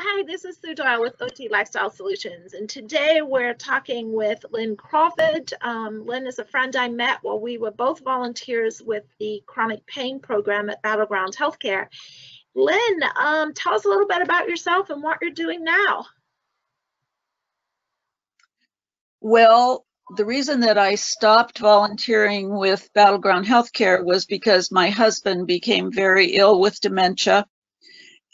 Hi, this is Sue Doyle with OT Lifestyle Solutions, and today we're talking with Lynn Crawford. Um, Lynn is a friend I met while we were both volunteers with the chronic pain program at Battleground Healthcare. Lynn, um, tell us a little bit about yourself and what you're doing now. Well, the reason that I stopped volunteering with Battleground Healthcare was because my husband became very ill with dementia.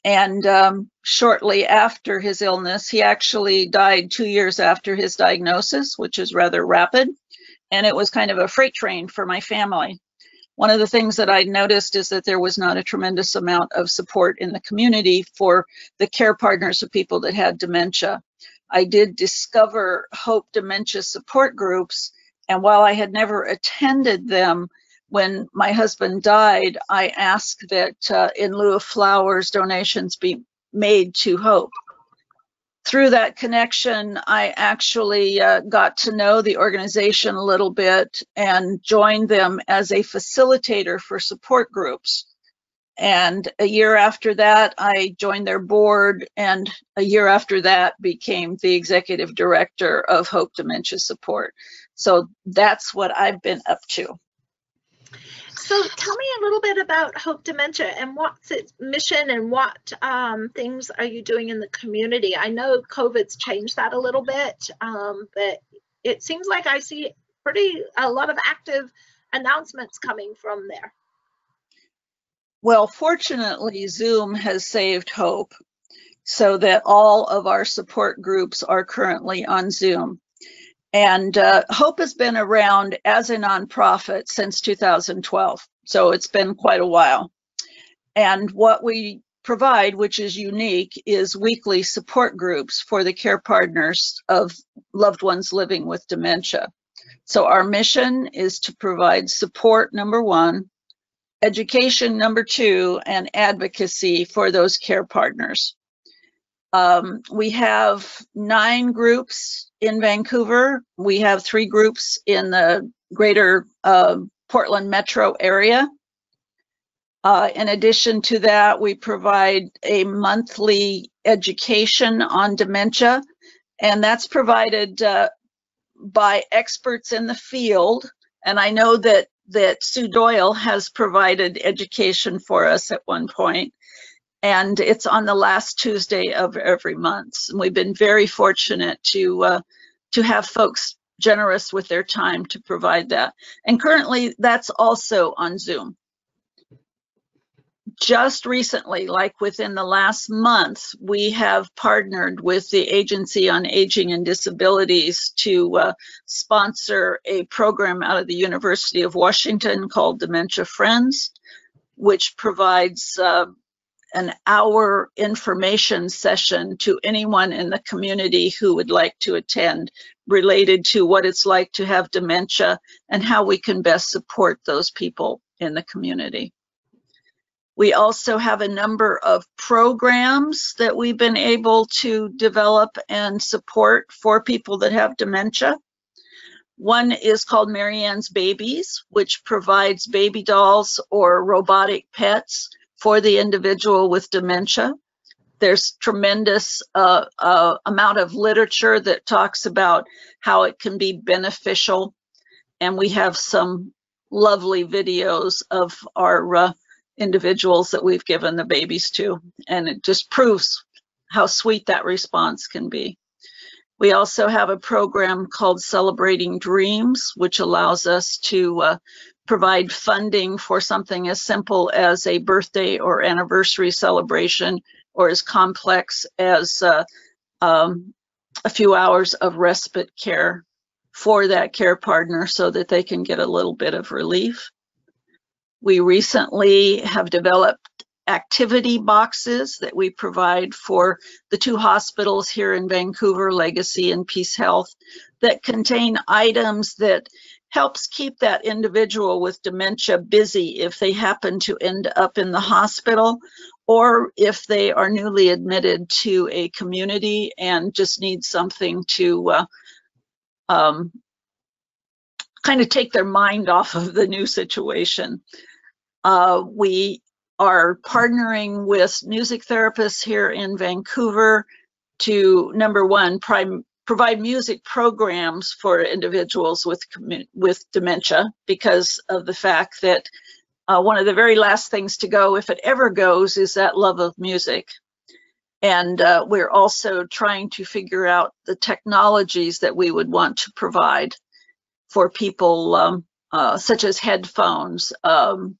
And um, shortly after his illness, he actually died two years after his diagnosis, which is rather rapid. And it was kind of a freight train for my family. One of the things that I noticed is that there was not a tremendous amount of support in the community for the care partners of people that had dementia. I did discover Hope Dementia support groups, and while I had never attended them, when my husband died, I asked that uh, in lieu of flowers, donations be made to Hope. Through that connection, I actually uh, got to know the organization a little bit and joined them as a facilitator for support groups. And a year after that, I joined their board, and a year after that, became the executive director of Hope Dementia Support. So that's what I've been up to. So tell me a little bit about Hope Dementia and what's its mission and what um, things are you doing in the community? I know COVID's changed that a little bit, um, but it seems like I see pretty a lot of active announcements coming from there. Well, fortunately, Zoom has saved Hope so that all of our support groups are currently on Zoom. And uh, Hope has been around as a nonprofit since 2012, so it's been quite a while. And what we provide, which is unique, is weekly support groups for the care partners of loved ones living with dementia. So our mission is to provide support, number one, education number two, and advocacy for those care partners. Um, we have nine groups in Vancouver. We have three groups in the greater uh, Portland metro area. Uh, in addition to that, we provide a monthly education on dementia, and that's provided uh, by experts in the field. And I know that that Sue Doyle has provided education for us at one point, and it's on the last Tuesday of every month. And we've been very fortunate to uh, to have folks generous with their time to provide that. And currently, that's also on Zoom just recently, like within the last month, we have partnered with the Agency on Aging and Disabilities to uh, sponsor a program out of the University of Washington called Dementia Friends, which provides uh, an hour information session to anyone in the community who would like to attend related to what it's like to have dementia and how we can best support those people in the community. We also have a number of programs that we've been able to develop and support for people that have dementia. One is called Marianne's Babies, which provides baby dolls or robotic pets for the individual with dementia. There's tremendous uh, uh, amount of literature that talks about how it can be beneficial. And we have some lovely videos of our uh, individuals that we've given the babies to. And it just proves how sweet that response can be. We also have a program called Celebrating Dreams, which allows us to uh, provide funding for something as simple as a birthday or anniversary celebration, or as complex as uh, um, a few hours of respite care for that care partner so that they can get a little bit of relief. We recently have developed activity boxes that we provide for the two hospitals here in Vancouver, Legacy and Peace Health, that contain items that helps keep that individual with dementia busy if they happen to end up in the hospital or if they are newly admitted to a community and just need something to uh, um, kind of take their mind off of the new situation. Uh, we are partnering with music therapists here in Vancouver to number one, prime, provide music programs for individuals with with dementia because of the fact that uh, one of the very last things to go, if it ever goes, is that love of music. And uh, we're also trying to figure out the technologies that we would want to provide for people, um, uh, such as headphones um,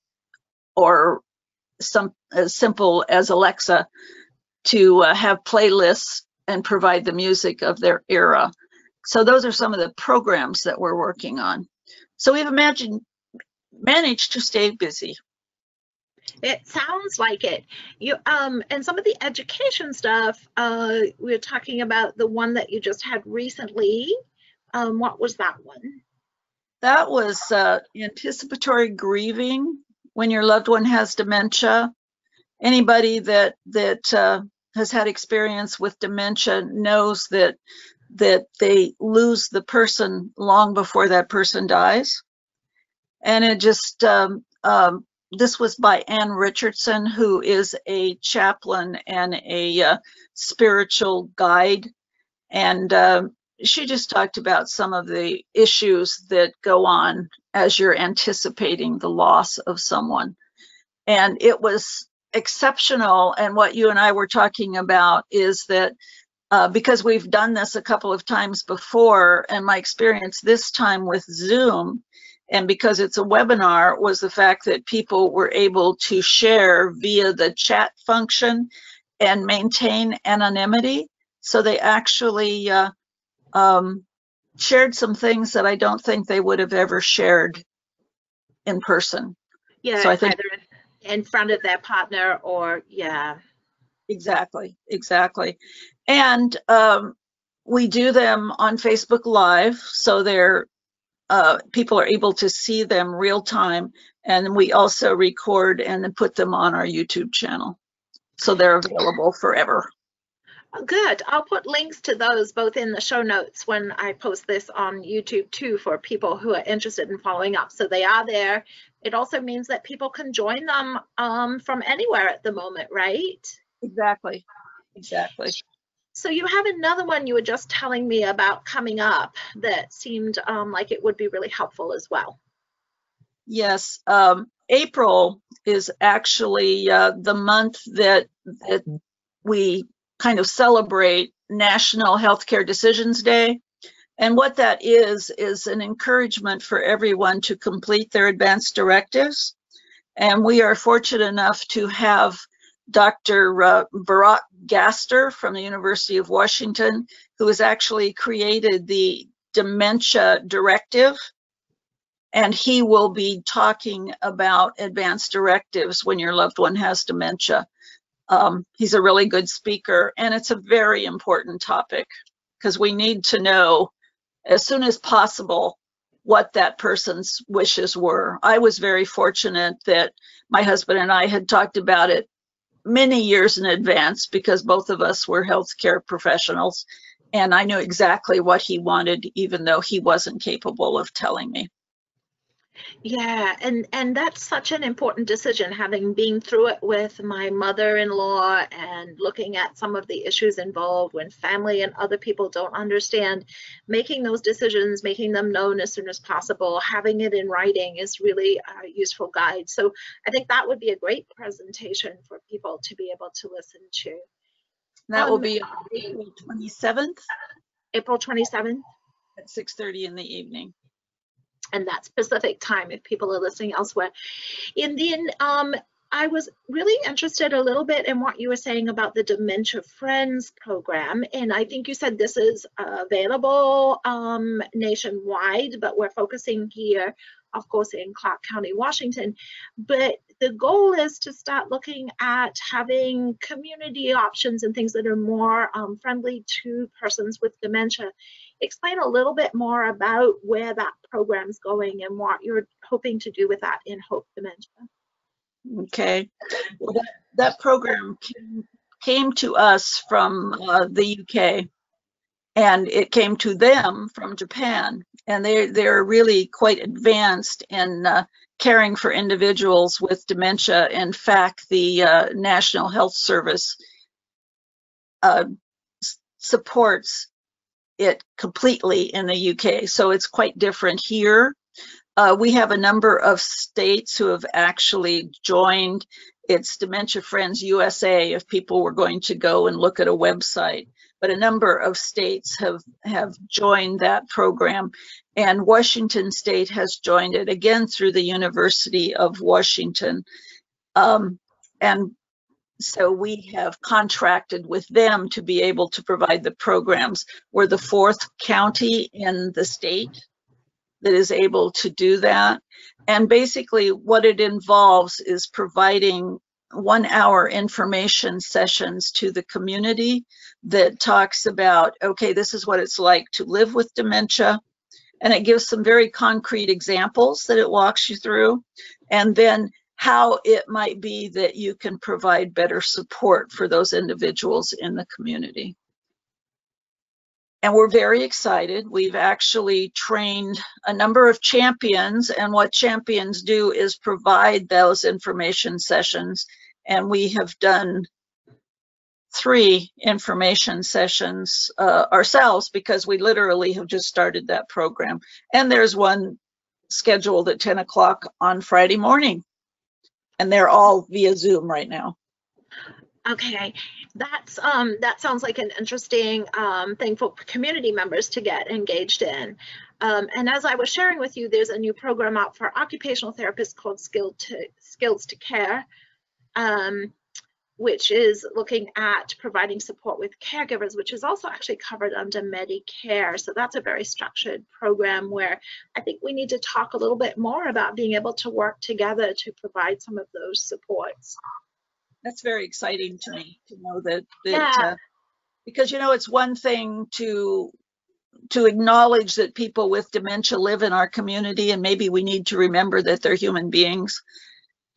or some as simple as Alexa, to uh, have playlists and provide the music of their era. So those are some of the programs that we're working on. So we've imagined managed to stay busy. It sounds like it. You um and some of the education stuff, uh we are talking about the one that you just had recently. Um what was that one? That was uh, anticipatory grieving when your loved one has dementia. Anybody that that uh, has had experience with dementia knows that that they lose the person long before that person dies. And it just um, um, this was by Ann Richardson, who is a chaplain and a uh, spiritual guide, and uh, she just talked about some of the issues that go on as you're anticipating the loss of someone. And it was exceptional. And what you and I were talking about is that uh, because we've done this a couple of times before, and my experience this time with Zoom, and because it's a webinar, was the fact that people were able to share via the chat function and maintain anonymity. So they actually uh, um, shared some things that I don't think they would have ever shared in person. Yeah, So I think- either in front of their partner or yeah. Exactly, exactly. And um, we do them on Facebook Live, so they're uh, people are able to see them real time, and we also record and then put them on our YouTube channel, so they're available forever. Good. I'll put links to those both in the show notes when I post this on YouTube too for people who are interested in following up. So they are there. It also means that people can join them um, from anywhere at the moment, right? Exactly, exactly. So you have another one you were just telling me about coming up that seemed um, like it would be really helpful as well. Yes, um, April is actually uh, the month that that we kind of celebrate National Healthcare Decisions Day. And what that is, is an encouragement for everyone to complete their advanced directives. And we are fortunate enough to have Dr. Uh, Barak Gaster from the University of Washington, who has actually created the Dementia Directive. And he will be talking about advanced directives when your loved one has dementia. Um, he's a really good speaker, and it's a very important topic because we need to know as soon as possible what that person's wishes were. I was very fortunate that my husband and I had talked about it many years in advance because both of us were healthcare professionals and I knew exactly what he wanted, even though he wasn't capable of telling me. Yeah, and and that's such an important decision, having been through it with my mother-in-law and looking at some of the issues involved when family and other people don't understand. Making those decisions, making them known as soon as possible, having it in writing is really a useful guide. So I think that would be a great presentation for people to be able to listen to. That will Um, be on April 27th April 27th, at 6:30 in the evening. And that's Pacific time if people are listening elsewhere. And then um, I was really interested a little bit in what you were saying about the Dementia Friends program. And I think you said this is available um, nationwide, but we're focusing here, of course, in Clark County, Washington. But the goal is to start looking at having community options and things that are more um, friendly to persons with dementia explain a little bit more about where that program's going and what you're hoping to do with that in Hope Dementia. Okay. Well, that, that program came, came to us from uh, the UK and it came to them from Japan. And they, they're really quite advanced in uh, caring for individuals with dementia. In fact, the uh, National Health Service uh, supports it completely in the UK. So it's quite different here. Uh, we have a number of states who have actually joined. It's Dementia Friends USA if people were going to go and look at a website. But a number of states have, have joined that program. And Washington State has joined it again through the University of Washington. Um, and so we have contracted with them to be able to provide the programs. We're the fourth county in the state that is able to do that. And basically what it involves is providing one hour information sessions to the community that talks about, okay, this is what it's like to live with dementia. And it gives some very concrete examples that it walks you through. And then how it might be that you can provide better support for those individuals in the community. And we're very excited. We've actually trained a number of champions, and what champions do is provide those information sessions. And we have done three information sessions uh, ourselves because we literally have just started that program. And there's one scheduled at 10 o'clock on Friday morning and they're all via Zoom right now. Okay, that's um that sounds like an interesting um, thing for community members to get engaged in. Um, and as I was sharing with you, there's a new program out for occupational therapists called Skill to Skills to Care. Um, which is looking at providing support with caregivers, which is also actually covered under Medicare. So that's a very structured program where I think we need to talk a little bit more about being able to work together to provide some of those supports. That's very exciting to me to know that, that yeah. uh, because you know it's one thing to to acknowledge that people with dementia live in our community and maybe we need to remember that they're human beings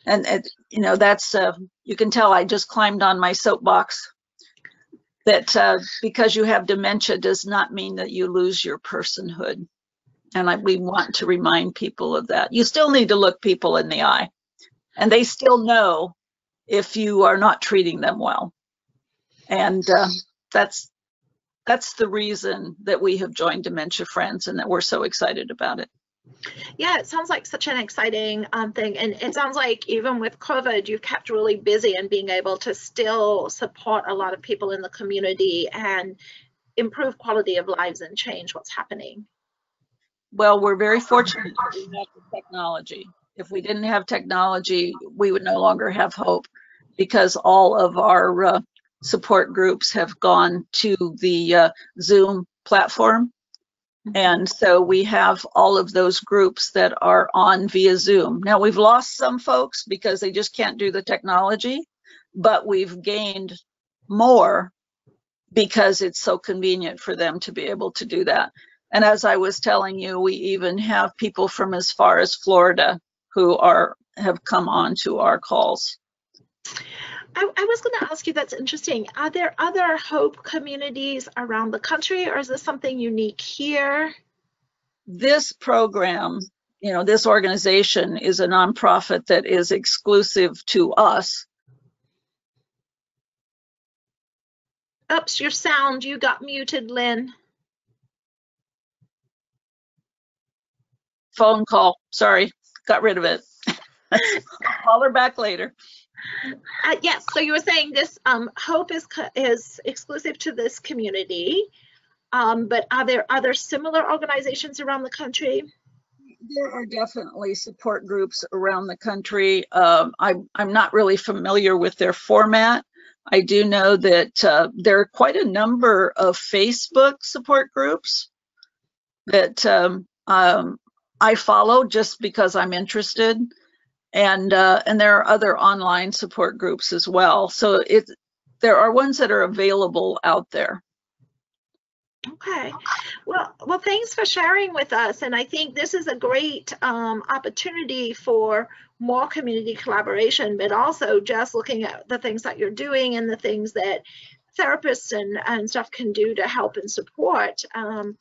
and, and you know that's uh, you can tell I just climbed on my soapbox. That uh, because you have dementia does not mean that you lose your personhood. And I, we want to remind people of that. You still need to look people in the eye. And they still know if you are not treating them well. And uh, that's that's the reason that we have joined dementia friends and that we're so excited about it yeah, it sounds like such an exciting um, thing. And it sounds like even with COVID, you've kept really busy and being able to still support a lot of people in the community and improve quality of lives and change what's happening. Well, we're very fortunate that we have technology. If we didn't have technology, we would no longer have hope because all of our uh, support groups have gone to the uh, Zoom platform and so we have all of those groups that are on via Zoom. Now we've lost some folks because they just can't do the technology, but we've gained more because it's so convenient for them to be able to do that. And as I was telling you, we even have people from as far as Florida who are have come on to our calls. I, I was going to ask you, that's interesting. Are there other HOPE communities around the country, or is this something unique here? This program, you know, this organization is a nonprofit that is exclusive to us. Oops, your sound, you got muted, Lynn. Phone call, sorry, got rid of it. Call her back later. Uh, yes, so you were saying this um, Hope is is exclusive to this community, um, but are there other similar organizations around the country? There are definitely support groups around the country. Um, I, I'm not really familiar with their format. I do know that uh, there are quite a number of Facebook support groups that um, um, I follow just because I'm interested and uh, and there are other online support groups as well. So it there are ones that are available out there. Okay. Well, well, thanks for sharing with us. And I think this is a great um, opportunity for more community collaboration, but also just looking at the things that you're doing and the things that therapists and, and stuff can do to help and support. Um,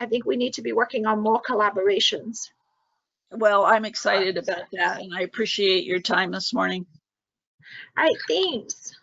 I think we need to be working on more collaborations. Well, I'm excited about that and I appreciate your time this morning. All right, thanks.